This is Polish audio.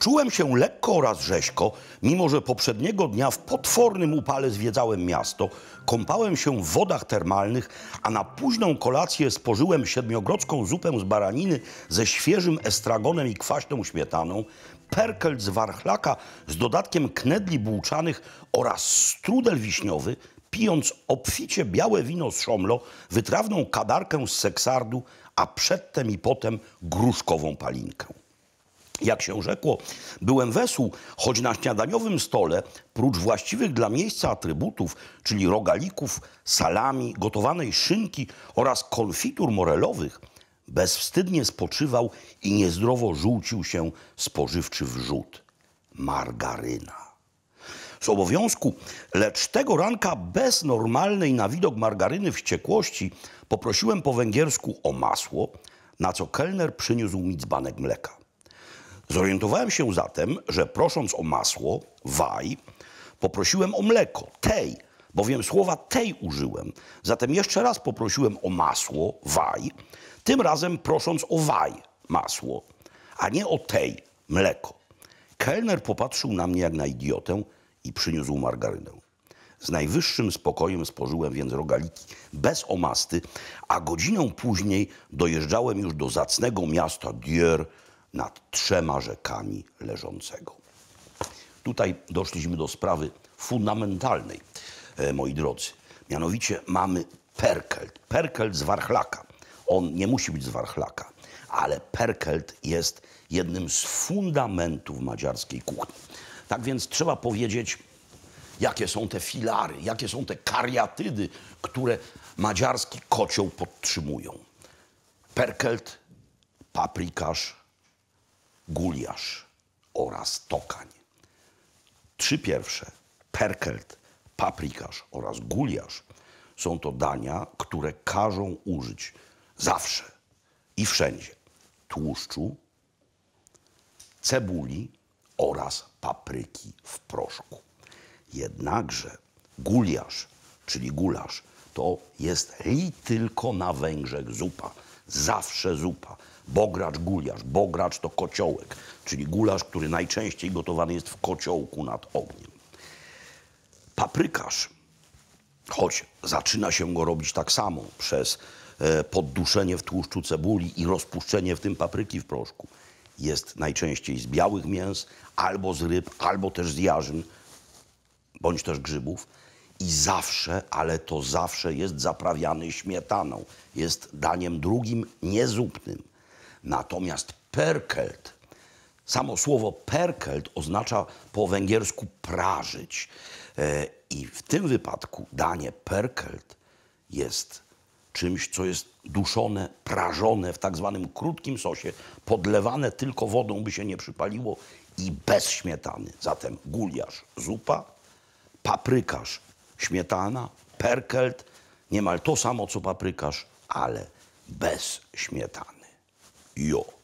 Czułem się lekko oraz rzeźko, mimo że poprzedniego dnia w potwornym upale zwiedzałem miasto, kąpałem się w wodach termalnych, a na późną kolację spożyłem siedmiogrodzką zupę z baraniny ze świeżym estragonem i kwaśną śmietaną, perkelt z warchlaka z dodatkiem knedli bułczanych oraz strudel wiśniowy, pijąc obficie białe wino z szomlo, wytrawną kadarkę z seksardu, a przedtem i potem gruszkową palinkę. Jak się rzekło, byłem wesół, choć na śniadaniowym stole, prócz właściwych dla miejsca atrybutów, czyli rogalików, salami, gotowanej szynki oraz konfitur morelowych, bezwstydnie spoczywał i niezdrowo żółcił się spożywczy wrzód. Margaryna. Z obowiązku, lecz tego ranka bez normalnej na widok margaryny wściekłości poprosiłem po węgiersku o masło, na co kelner przyniósł mi dzbanek mleka. Zorientowałem się zatem, że prosząc o masło, waj, poprosiłem o mleko, tej, bowiem słowa tej użyłem. Zatem jeszcze raz poprosiłem o masło, waj, tym razem prosząc o waj, masło, a nie o tej, mleko. Kelner popatrzył na mnie jak na idiotę i przyniósł margarynę. Z najwyższym spokojem spożyłem więc rogaliki bez omasty, a godzinę później dojeżdżałem już do zacnego miasta Dier nad trzema rzekami leżącego. Tutaj doszliśmy do sprawy fundamentalnej, e, moi drodzy. Mianowicie mamy perkelt. Perkelt z warchlaka. On nie musi być z warchlaka, ale perkelt jest jednym z fundamentów madziarskiej kuchni. Tak więc trzeba powiedzieć, jakie są te filary, jakie są te kariatydy, które madziarski kocioł podtrzymują. Perkelt, paprykarz, guliasz oraz tokań. Trzy pierwsze, perkelt, paprykarz oraz guliasz, są to dania, które każą użyć zawsze i wszędzie tłuszczu, cebuli oraz papryki w proszku. Jednakże guliasz, czyli gulasz, to jest li tylko na Węgrzech zupa. Zawsze zupa. Bogracz, guliasz. Bogracz to kociołek, czyli gulasz, który najczęściej gotowany jest w kociołku nad ogniem. Paprykarz, choć zaczyna się go robić tak samo przez e, podduszenie w tłuszczu cebuli i rozpuszczenie w tym papryki w proszku, jest najczęściej z białych mięs, albo z ryb, albo też z jarzyn, bądź też grzybów. I zawsze, ale to zawsze jest zaprawiany śmietaną. Jest daniem drugim niezupnym. Natomiast perkelt, samo słowo perkelt oznacza po węgiersku prażyć. E, I w tym wypadku danie perkelt jest czymś, co jest duszone, prażone w tak zwanym krótkim sosie, podlewane tylko wodą, by się nie przypaliło i bez śmietany. Zatem guliasz, zupa, paprykarz, śmietana, perkelt, niemal to samo co paprykarz, ale bez śmietany. Jo.